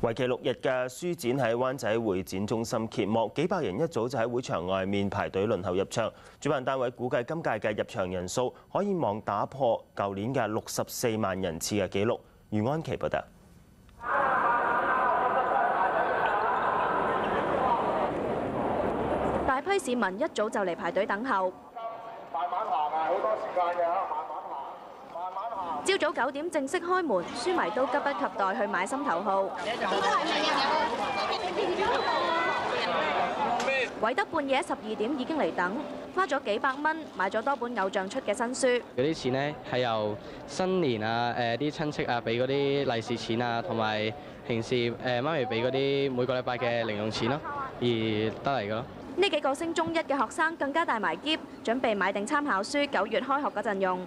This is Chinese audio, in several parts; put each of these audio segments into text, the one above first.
為期六日嘅書展喺灣仔會展中心揭幕，幾百人一早就喺會場外面排隊輪候入場。主辦單位估計今屆嘅入場人數可以望打破舊年嘅六十四萬人次嘅紀錄。余安琪報道。大批市民一早就嚟排隊等候。慢慢行啊，好多時間嘅。朝早九點正式開門，書迷都急不及待去買心頭好。維德半夜十二點已經嚟等，花咗幾百蚊買咗多本偶像出嘅新書。嗰啲錢呢係由新年啊、誒啲親戚啊俾嗰啲利是錢啊，同埋平時誒媽咪俾嗰啲每個禮拜嘅零用錢咯，而得嚟嘅咯。呢幾個升中一嘅學生更加帶埋篋，準備買定參考書，九月開學嗰陣用。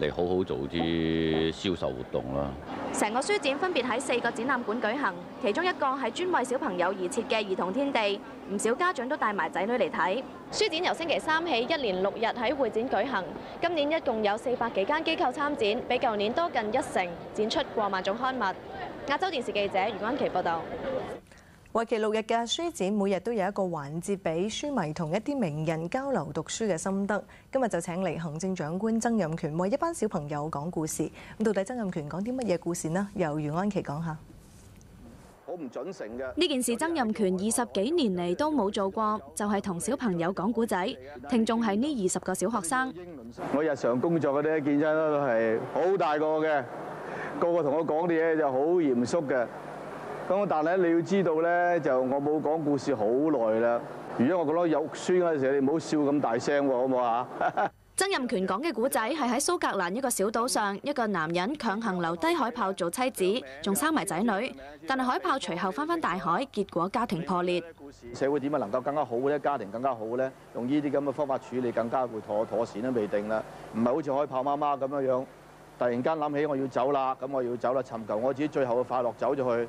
嚟好好做啲銷售活動啦。成個書展分別喺四個展覽館舉行，其中一個係專為小朋友而設嘅兒童天地，唔少家長都帶埋仔女嚟睇。書展由星期三起一連六日喺會展舉行，今年一共有四百幾間機構參展，比舊年多近一成，展出過萬種刊物。亞洲電視記者余安琪報道。為期六日嘅書展，每日都有一個環節俾書迷同一啲名人交流讀書嘅心得。今日就請嚟行政長官曾蔭權為一班小朋友講故事。咁到底曾蔭權講啲乜嘢故事呢？由余安琪講下。好唔準成嘅。呢件事曾蔭權二十幾年嚟都冇做過，就係同小朋友講古仔。聽眾係呢二十個小學生。我日常工作嗰啲見真都係好大個嘅，個個同我講啲嘢就好嚴肅嘅。咁但係你要知道咧，就我冇講故事好耐啦。如果我覺得有酸嗰陣時，你唔好笑咁大聲喎，好唔好啊？曾蔭權講嘅古仔係喺蘇格蘭一個小島上，一個男人強行留低海豹做妻子，仲生埋仔女。但係海豹隨後翻返大海，結果家庭破裂。社會點樣能夠更加好咧？家庭更加好咧？用呢啲咁嘅方法處理，更加會妥妥善都未定啦。唔係好似海豹媽媽咁樣樣，突然間諗起我要走啦，咁我要走啦，尋求我自己最後嘅快樂，走咗去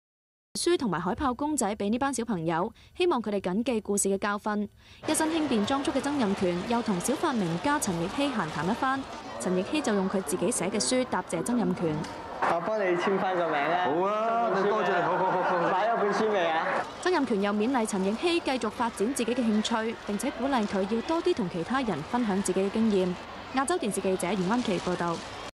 書同埋海豹公仔俾呢班小朋友，希望佢哋謹記故事嘅教訓。一身輕便裝束嘅曾蔭權又同小發明家陳奕希閒談一番。陳奕希就用佢自己寫嘅書答謝曾蔭權。我幫你簽翻個名啦。好啊，你多謝你，好好好好。買咗本書未啊？曾蔭權又勉勵陳奕希繼續發展自己嘅興趣，並且鼓勵佢要多啲同其他人分享自己嘅經驗。亞洲電視記者袁安琪報道。